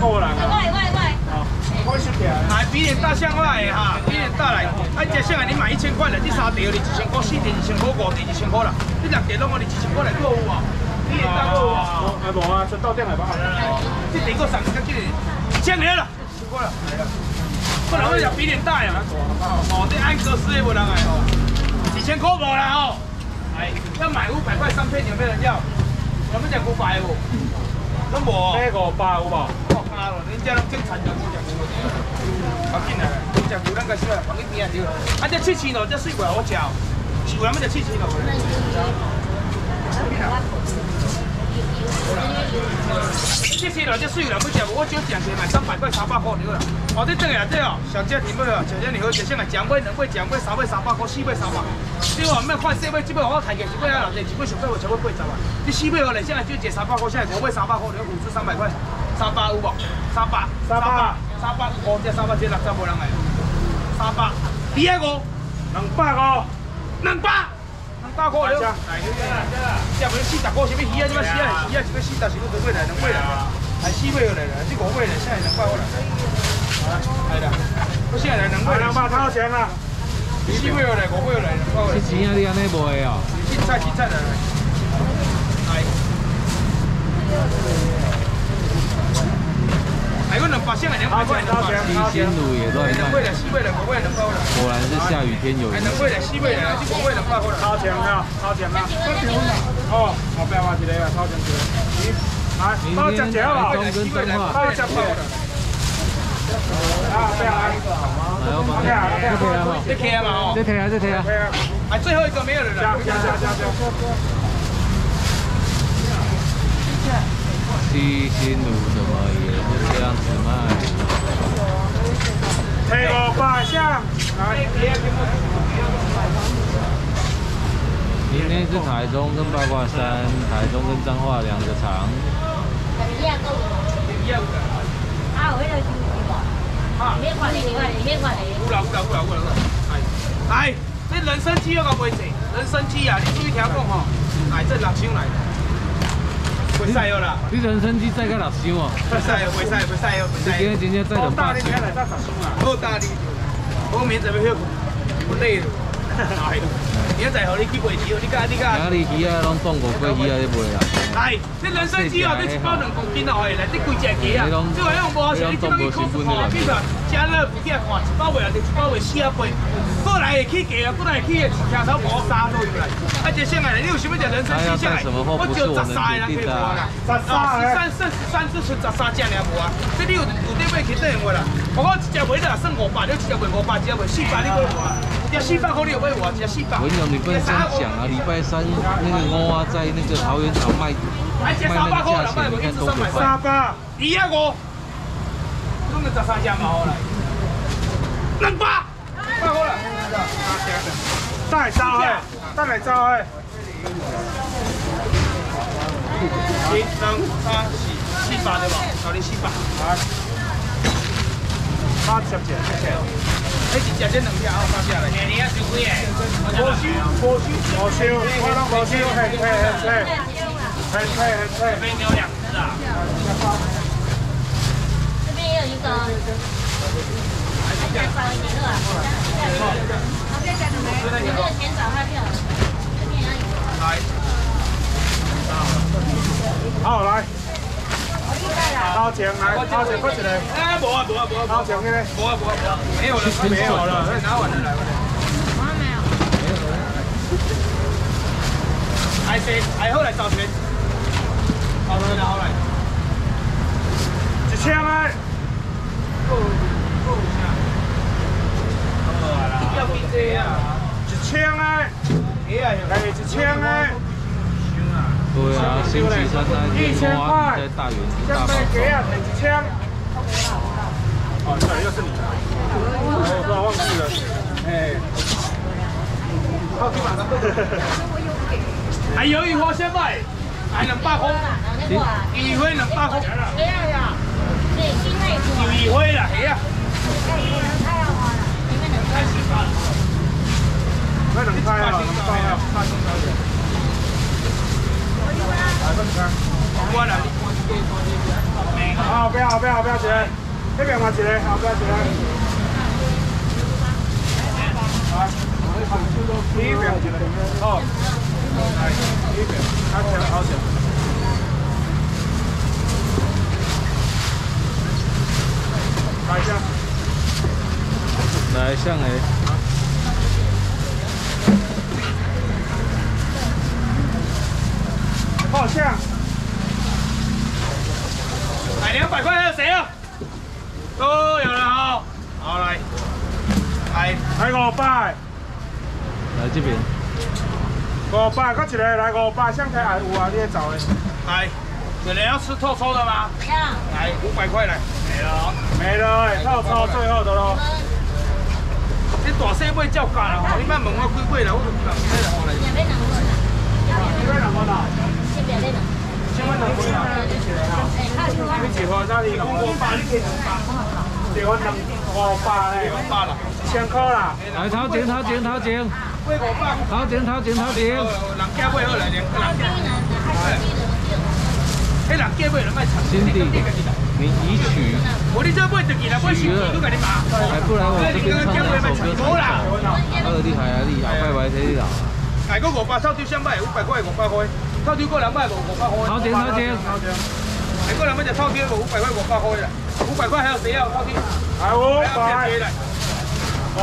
过来。快快快！我收起来。来，比脸大象来的哈，比脸大来。啊，这上来你买一千块的，你三条你一千块，四条一千块，五条一千块啦。这六条拢我哋一千块来购物啊。比脸大购物啊。哎，无啊，先到店来吧。这点个三个，这里一千块了，一千块了。来了。不然我讲比脸大呀。哦，这安格斯也无人来哦。几千块无啦哦。哎，要买五百块三片有没人要？有没有五百五？那无。这五百有无？啊咯，恁这拢正常就五只牛。好紧来，五只牛咱个小放一边啊就。啊，这七千咯，这水过来我吃。有人要就七千咯。这些了，这水了不吃，我就讲起买三百块三百块了。哦，这这个啊，这哦，小姐你们哦，小姐你好，就先来奖杯两杯奖杯三杯三百块四杯三百。对哦，咩快四杯，这杯我抬价一杯啊，六一杯上杯我超过八十万。这四杯我来现在就值三百块，现在五杯三百块，你五支三百块，三百有无？三百，三百，三百，哦，这三百这六十无人来。三百，第二个，两百个，两百。大块了，这不是四十块，什么鱼啊？什么鱼啊？鱼啊，这个四十是不会来，能会来，还四会来了，这五会来，现在能快过来。来的，我现在来能会，两百掏钱了。四会来，五会来，能快过来。是钱啊？你安尼卖哦？青菜，青菜来。来。还有两百箱的两百块，七星卤也在卖。果然是下雨天有鱼。能贵的，西贵的，这果贵的发货了。超强啊！超强啊！哦，后边话一个啊，超强一个。来，包吃几好？包吃几好？包吃几好？啊，对啊。来，我帮你。这贴啊，这贴嘛哦。这贴啊，这贴啊。还最后一个没有了。加加加加。七星卤怎么也这样子卖？配五百箱。明天是台中跟八卦山，台中跟彰化两个场。啊，我那个啊，免管理，免管理，免管理。有啦有啦有啦有啦。来，这人参鸡要个袂济，人参鸡啊，你注意听讲吼。来，这六箱来。会使哦啦。你人参鸡再个六箱哦。会使会使会使哟，会使。今天今天再两百。好大力。我明仔要去，不累了。明仔好你去卖鱼，你讲你讲。哪里鱼啊？拢放过过鱼啊？你卖啊？来，这人参鸡哦，你一包两公斤哦，来，你几只鸡啊？这个用无钱，你这个去考试考，比如加热附近看，一包卖啊，一包卖四啊八。过来会起价啊，过来会起的，听头无三都有来。啊，这上来，你有想要食人参鸡上来？我就十三个人可以 mua 啦，十三，十三剩十三只剩十三只尔无啊。这你有有得买去等我啦。我讲一只卖了剩五百，你一只卖五百，一只卖四百，你买无啊？一四百块你有买无啊？一四百。文勇，你不能这样讲啊！礼拜三那个乌啊，在那个桃园场卖卖那个价钱，你看多可怕。三百，一啊五，弄个十三只嘛好来。两百，百好了。再来招哎，再来招哎。一、两、三、四，四百。对吧？找你四百。八十只，哎，一只这两只哦，三只嘞。你要收几个？无收，无收，无收，我拢无收，嘿，嘿，嘿，嘿，嘿，嘿，这边有两只啊。这边有一个。再少一点是吧？好，再加两枚。这个钱找他票。这边有一个。来。好，来。掏钱来，掏钱快起来！哎，无啊无啊无啊，掏钱的嘞，无啊无啊没有了，没有了，拿完了来，快点。没有。还是还后来找钱，好来好来，一千哎。够够下。好啦。要几多啊？一千哎。来一千哎。对啊，星期三那天花在大园大爆发。哦，这又是你的。我突然忘记了。哎。好，基本上。还有一花先卖，还能八块。鱼花能八块。哎呀呀。鱼花啦，系啊。太喜欢了。那能开啊？能开啊？来，分开。我来，你看这个，这个，啊，后边后边后边一个，这边嘛一个，后边。这边一个，哦，这边，好吃好吃。来香，来香诶。好像，来两百块还有谁啊？都有了哈，好来，来来五百，来这边，五百，搁一个来五百，上台还有啊，你也找的，来，有人要吃透抽的吗？要，来五百块来，没了，没了，透抽最后的喽。你大细尾照干啦吼，你莫问我几尾啦，我都不讲几尾啦，好来。两杯两分啦，几尾两分啦？先别两。千蚊两杯啦，你一盒哪里？五百，你给两百，一盒两五百嘞，五百啦，一千块啦。来，掏钱，掏钱，掏钱。掏钱，掏钱，掏钱。人家买好来，人家。哎，人家买了卖长。兄弟，你移取。我你这买得起啦，买新机都给你买。哎，不然我这边唱一首歌。好厉害啊！厉害，拜拜，谁的？哎，个五百套就想买五百块，五百块。套丢过两百五，五百块。掏钱，掏钱，掏钱。哎，过两百就套丢五百块，五百块啦。五百块还有谁要套丢？哎，五百。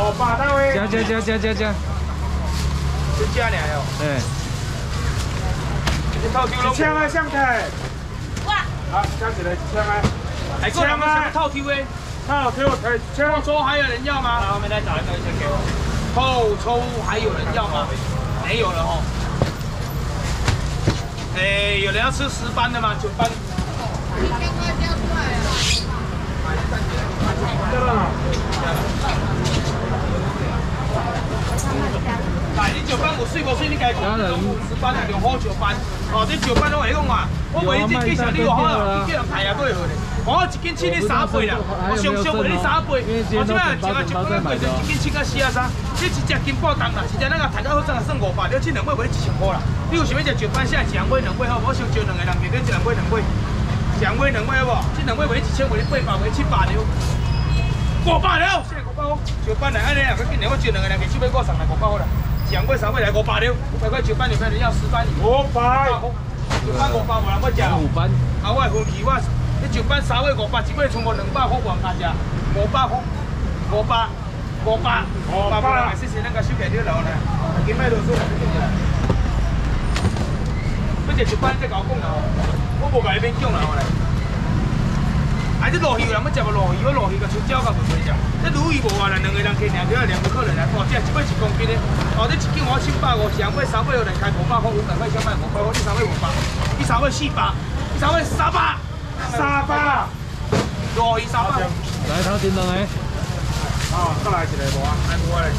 五百到位。加加加加加加。先加俩哟。哎。你套丢了。一千块上台。哇。好，加起来一千块。哎，过两百套丢诶。套丢哎，抽抽还有人要吗？后面再找一个先给我。后抽还有人要吗？没有了哦。哎，有人要吃十班的吗？九班。一千块交出来了。来，你上班有水无水？你家讲。十班啊，两好上班。哦，你上班我会讲话，我为你介绍你有好啊，你叫人排啊过去的。我一斤七你三倍啦，我上上为你三倍。我即摆一个一斤贵，一斤七个四啊三。你一只斤半重啦，一只那个谈到好，真算五百，你这两尾卖一千块啦。你有想要食上班下一人买两尾好，我先招两个人，给你一人买两尾，两尾两尾好不？这两尾卖一千，卖八百，卖七百了。五百了，现在五百哦。上班来安尼啊，今年我招两个人，给七百块上来五百好啦。两块三块来五百了，五百块九班有没人要十班？五百。上班五百无人要食。五班。啊，我分期我，你九班三块五百，一尾充无两百块还大家，五百块，五百。五百，五百块，谢谢那个小姐姐了呢，今麦多少？不是一班在搞讲了，我无甲你免讲啦，我来。哎，这鲈鱼人要食无鲈鱼，我鲈鱼甲春椒甲袂袂食。这鲈鱼无话，咱两个人开两条，两个客人来，哦，这一尾一公斤的，哦，这一斤我七百五，上尾三尾有人开五百块，五百块上卖五百块，你三尾五百，你三尾四百，你三尾三百，三百，鲈鱼三百。来，头前两个。哦，再来一个无啊？还无嘞。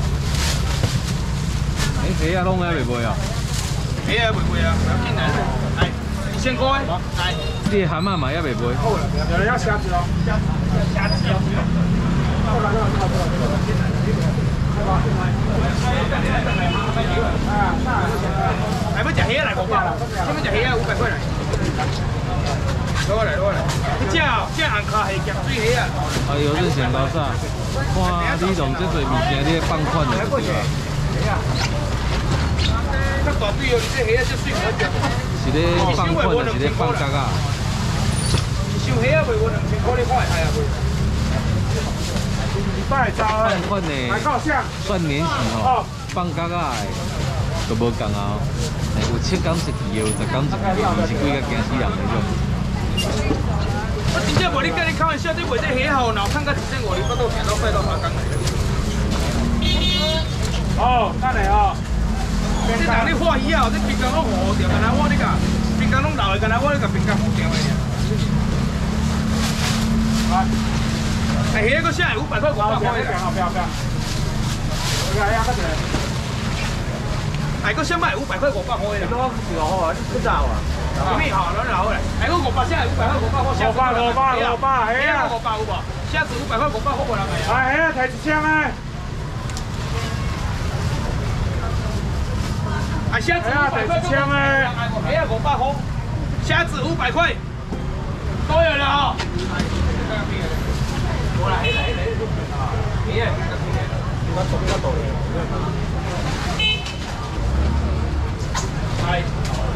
哎，虾啊，拢还袂卖啊？虾啊，袂卖啊，要紧来。来，一千块。来，这蛤蟆嘛也未卖。有人要虾子哦。虾子，虾子要。过来，过来，过来，过来。来，要食虾来五百，要食虾五百块来。落来落来，你这这红卡是咸水虾啊！哎呦，这咸高啥？看你弄这多物件，你放款的对吧？较大对哦，这虾，这水好食。是咧放款的，是咧放价啊？收虾啊，卖我两千块，你看会哎呀卖。拜招放款的，算年期吼，放假啊，都无共啊！有七天一期的，有十天一期的，二十几个惊死人那种。我真正无你跟你开玩笑，你卖这虾好，然后看个一千五，你不都赚到快到八工来？哦，看来哦。这人你画鱼啊，这边工拢糊掉，干那我你讲，边工拢老的，干那我你讲边工糊掉的。啊！哎，虾个虾五百块五百块。不要不要不要。我来呀，快点。哎，个虾卖五百块五百块的。你多几号啊？你不早啊？咩好，攞嚟嚟，係嗰五百先係五百塊，五百塊先。五百，五百，五百，係啊。五百好噃，下次五百塊，五百好過啦，係啊。係啊，提一箱啊。啊，虾子五百块，哎呀，五百块，虾子五百块，都有了啊！来来来来，你啊，你把桶，你把桶。哎，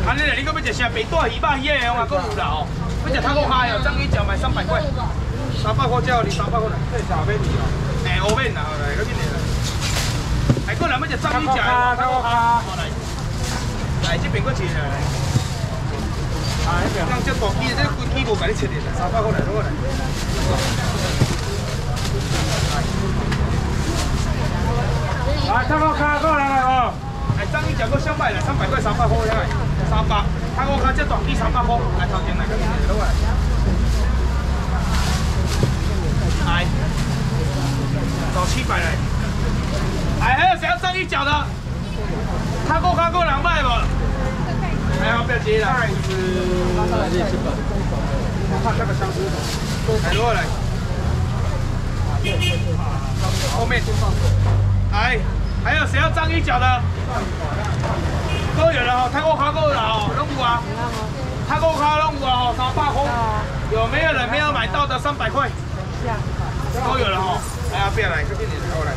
啊，你来，你刚不就上被多二百一啊？我告都有了哦，不就他够嗨哦，张一杰买三百块，三百块之后，你三百块来，这是面哦，哎，后面哪？哎，这边来。哎，过来，不就张一杰哦。来，这边过去来。啊，这边。这大机，这规机无给你切的，三百块来，过来。来，泰国虾过来了哦。哎，章鱼脚够三百来，三百块，三百块来，三百。泰国虾这大机三百块，来头前来，赶紧来，过来。来，找七百来。哎，还有谁要章鱼脚的？泰国虾够两百不？还要不要接了？袋子，我看这个箱子，来过来。后面。来，还有谁要章鱼脚的？都有了哈，泰国卡够了哦，龙五啊，泰国卡龙五啊，三百块。有没有人没有买到的？三百块。都有了哈，哎呀，不要来，这边来，过来。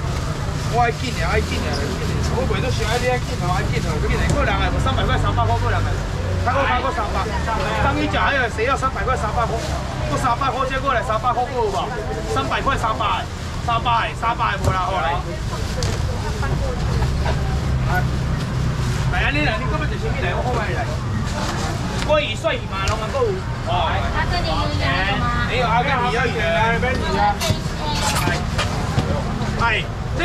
我爱紧的，爱紧的，我袂都想爱你爱紧哦，爱紧哦，这边来，过两个，三百块，三百块，过两个。泰国卡够三百，章鱼脚还有谁要三百块？三百块，不三百块接过来，三百块过有无？三百块，三百。三百，三百无啦，好来。来啊，你来，你根本就前面来，我后面来。鲑鱼、蒜鱼、马龙啊，够有。哦。阿哥，你有鱼吗？没有，阿哥你要鱼啊，变鱼啊。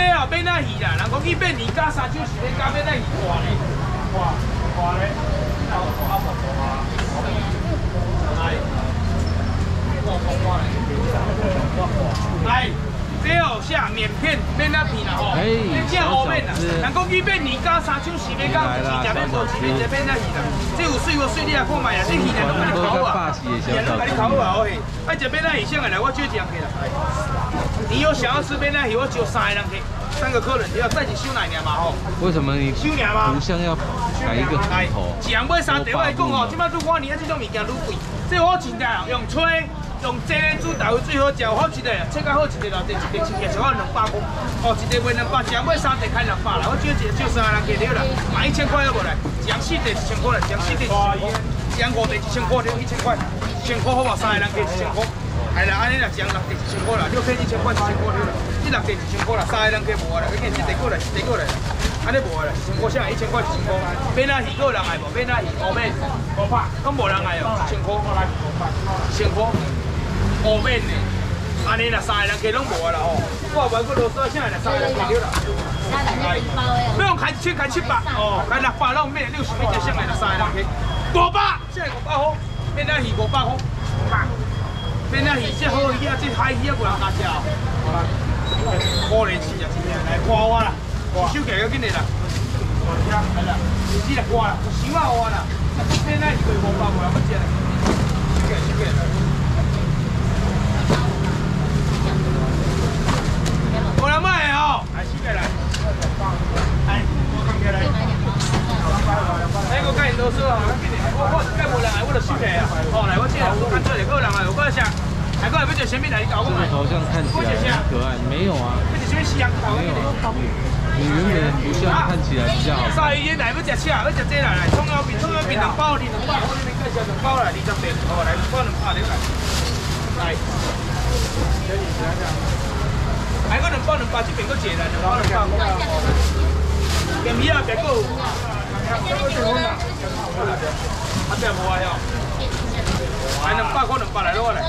哎，这啊变那鱼啦，人讲去变年，加三手是变加变那鱼大嘞。大，大嘞。来。来。最后下免片免那片啦吼，免片后面啦。人讲去变鱼加三手是变加，变无是变只变那鱼啦。这有水无水你来看卖啊，这鱼人都跟你考啊，人都跟你考啊哦嘿。爱食变那鱼先来，我就这样去啦。你有想要吃变那我只有三个人去，三个客人，你要再去收奶娘嘛吼。为什么你收娘吗？图像要改一个头？讲买三条，我来讲哦，即摆愈我年啊，这种物件愈贵。这我真正用吹。用这个煮豆腐最好食，好一个，切较好一个啦，第一个一个就要两百块，哦，一个卖两百，只买三个开两百啦。我只有一个就三个人计了啦，买一千块要无来，讲四个一千块啦，一千块，讲五个一千块，就一千块，一千块好无？三个人去一千块，系啦，安尼啦，讲六个一千块啦，六个一千块一千块了啦，这六个一千块啦，三个人计无啊啦，你见一个过来，一个过来，安尼无啊啦，一千块啥？一千块一千块，变哪鱼个人爱无？变哪鱼？五面，五百，咁无人爱哦，一千块，一千块。后面呢，安尼啦，三个人计拢无啊啦哦。我玩过螺丝，现在啦三个人计了啦。不用开七开七百哦，开六百拢咩？六十米只上来啦，三个人计五百，现在五百块，变哪鱼五百块，变那鱼这好鱼啊，这海鱼啊，无人敢食哦。可怜死啊，真正来刮我啦，手机要紧的啦。来啦，你来刮啦，想啊我啦，变那鱼五百无人要食啦，手机手机。我来卖哦，来四个来，来，我讲起来，哎，我讲你多少啊？我我介无人来，我就四个啊。哦，来，我这我看这里个人啊，有个啥？还个不就前面来搞我买？头像看起来可爱，没有啊？没有。你原本不像看起来比较好。鲨鱼来不吃吃，要吃这来来，葱油饼，葱油饼两包，两包，我这边介绍两包来，二十八，哦，来，包两包来。来，还个两包两包，这边个借来，两包两包。咸鱼啊，别个。啊，别无啊哟。还两百块两百来落来。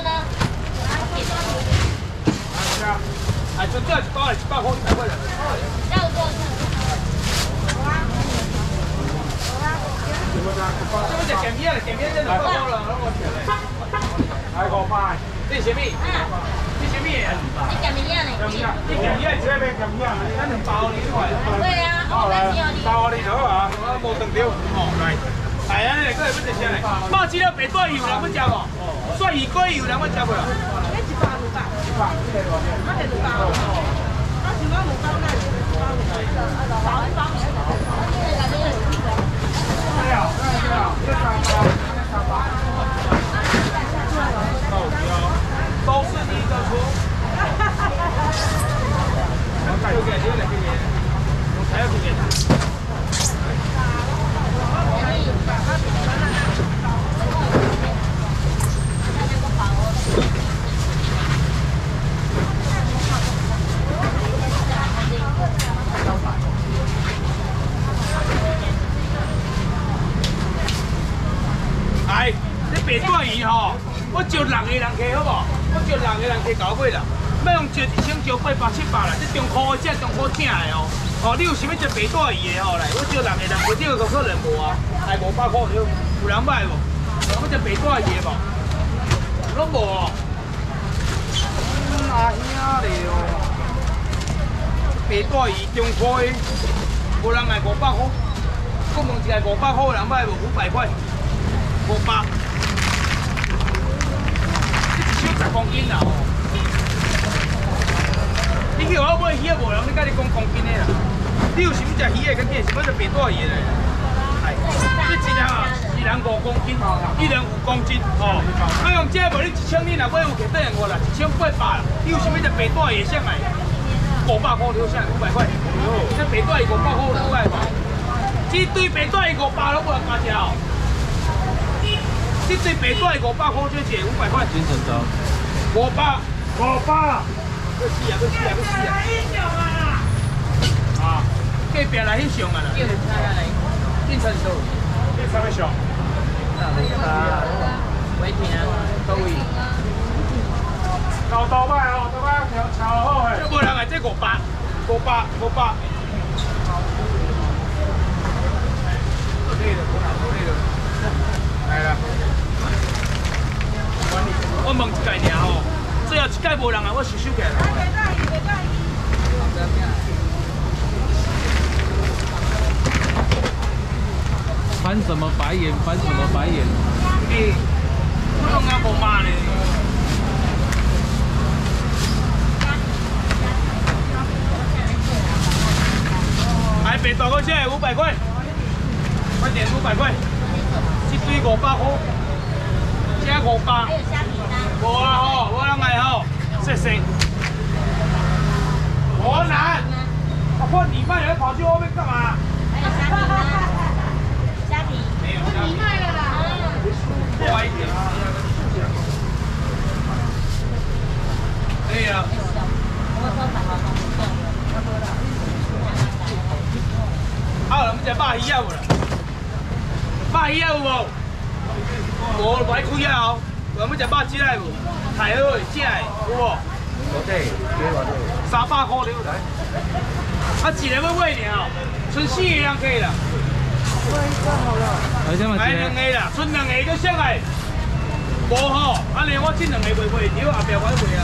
哎，就这一包来一百块一百块了。要多少？这不是咸鱼啊？咸鱼这两包了，那我钱嘞？来五百。这是什么？你咸鱼啊？你咸鱼啊？你咸鱼啊？这咸鱼啊？咱两包你来。对啊，好来包你。包你好啊，我无断掉。哦，来，来啊！你过来要食啥嘞？爆鸡了白带鱼有人要食无？蒜鱼龟有人要食无？一百五百。一百，这个多少？我这五百。我是我五百那是五百五百。包一包。哎呀，哎呀，这三包，这三包。到底哦。都是你的错。哎，你别转移吼，我招六个人去好无？我招六个人去搞买了，要用招一千，招八百、七百啦，这中货只中科正的哦。哦，你有想要食白带鱼的吼来，我招六个人客，这个可能无啊，还五百块了，有人买无？有要食白带鱼的无？拢无哦。阿兄嘞哦，白带鱼中科的，有人卖五百块，我问一下五百块的人买无？五百块。五百，你一箱十公斤啦吼！我买鱼啊无人，你甲你讲公斤的啦。你有想要食鱼的，跟见想要食白带鱼的？哎，这一人啊，一人五公斤，一人五公斤哦。啊用这无你一千你若买有给等我啦，一千八百。你有想要食白带鱼的，上来五百块，留下五百块。这白带鱼五百块，五百块。这堆白带鱼五百拢无人敢食哦。这对白带五百块，这只五百块。金城章，五百，五百。要死啊！要死啊！要死啊！啊，隔壁来翕相啊啦。进城都。你啥物上？维平啊，都位。豆豆摆哦，豆摆超超好诶。这无人来，这五百，五百，五百。累了，累了。来了。我问一届尔吼，最后一届无人啊，我收收起来。翻什么白眼？翻什么白眼？诶，我拢也无骂呢。哎，白大个只五百块，快点五百块，一堆五百块，加五百。还有虾皮吗？无啊吼，我人来吼，谢谢。我难，我看你卖人跑去后面干嘛？还有虾皮吗？虾皮。没有虾皮。卖了啦。快一点。可以啊。我说百花公司啊，咱们食肉鱼啊有啦，肉鱼啊有无？无，歹开啊哦。咱们食肉鸡来无，太好的，正的，有无？对，对吧？三百块了。啊，一个要买尔，剩四个人可以啦。而且嘛，买两个啦，剩两个就上来。无吼，安尼我这两个卖袂了，后壁我卖啊。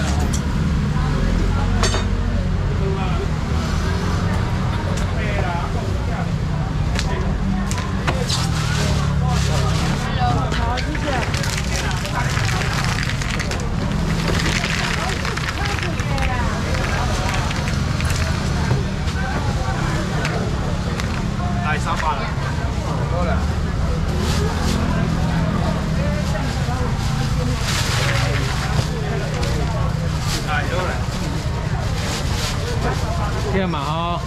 来三百了，好了。哎，好了。天嘛吼，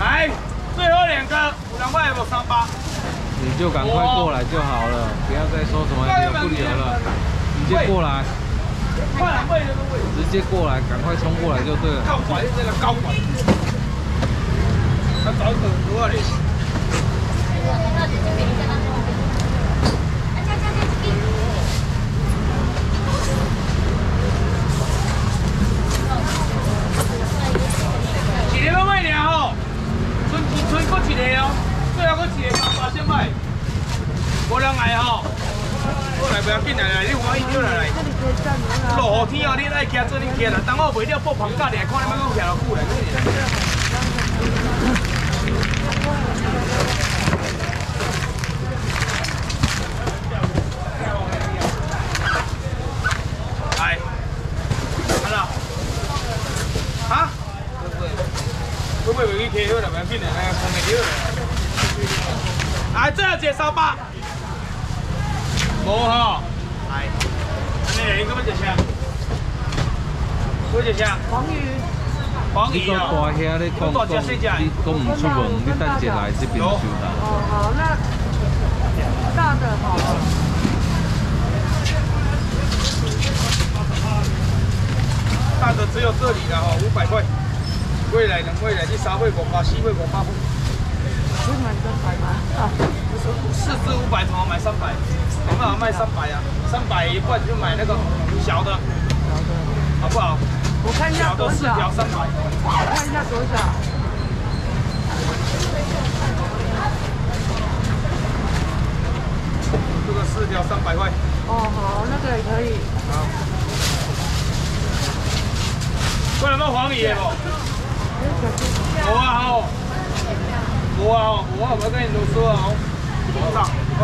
来，最后两个，有人买无三百？你就赶快过来就好了，不要再说什么留不留了，直接过来，快人买就都买。直接过来，赶快冲过来就对了。高管这个高管，他找很多啊你。一个要买尔吼，剩一剩搁一个哦，最后搁一个三百先买，无人来吼。我来不要紧来来，你有我一叫来来。落雨天哦，你爱骑做你骑啦，等我卖了报棚价，你看你们讲骑偌久来。来，看到？啊？会不会会去好啦？不要紧啦，哎，空个了。哎，最后一个三百。无吼，来，安尼，你搁要食啥？黄鱼。黄鱼啊。你个大兄，你讲讲，你讲唔出门，你等下来这边收单。哦，好，那大的好。大的只有这里了哈，五百块。未来能未来去三会我发，西会我发不？会买三百吗？四只五百，怎么买三百？没办法卖三百呀，三百一罐就买那个小的。好不好？我看一下小的四条三百。我看一下多少。这个四条三百块。哦，好，那个也可以。好。过来卖黄鱼的不？有啊吼，有啊吼，有啊，我跟你都说啊吼，多少？哦，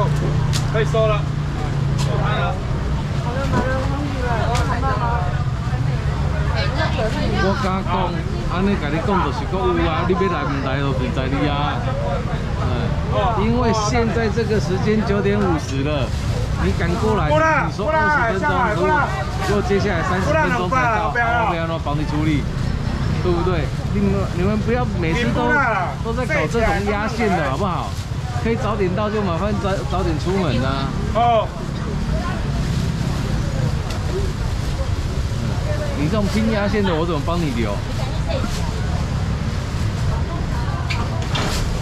可以收了。收摊了。好的，买了黄鱼了。我敢讲，安尼甲你讲就是讲有啊，你要来唔来都是在你啊。嗯，因为现在这个时间九点五十了，你赶过来，你说二十分钟，如果接下来三十分钟才到，我要要帮你处理，对不对？你们你们不要每次都都在搞这种压线的好不好？可以早点到就麻烦早早点出门啊、哦，你这种拼压线的，我怎么帮你留？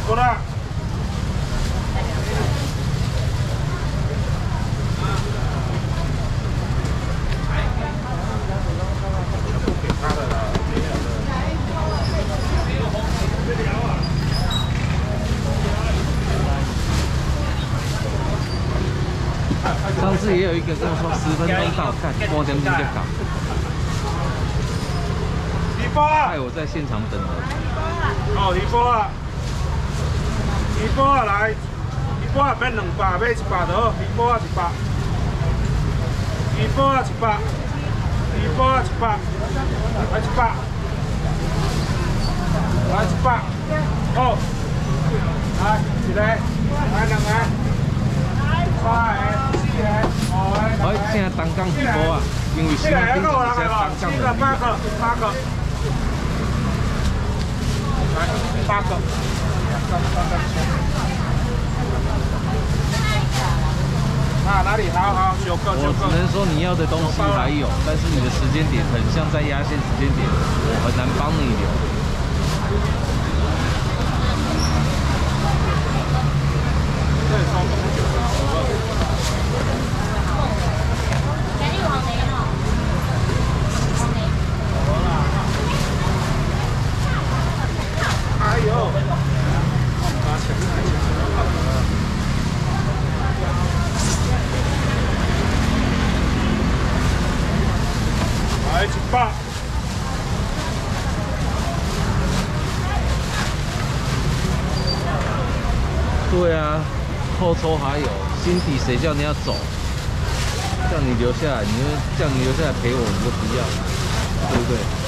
过来。上次也有一个跟我说十分钟到，干半点钟就到，鱼波啊害！我在现场等了。哦，鱼波啊！鱼波啊来，鱼波啊免两百，买一百就好。鱼波啊一百，鱼波啊一百，鱼波啊一百，来一百，来一百，好，来一个，来两个，三个，四个，五个，我现在单杠直播啊，因为八个，八个，八个。啊，哪里？好好，九个，九我只。能说你要的东西还有，但是你的时间点很像在压线时间点，我很难帮你留。肯定黄梅哦。黄梅。哎呦！拿钱来，来一百。对啊，后抽还有，心底谁叫你要走？叫你留下来，你就叫你留下来陪我，你就不要，对不对？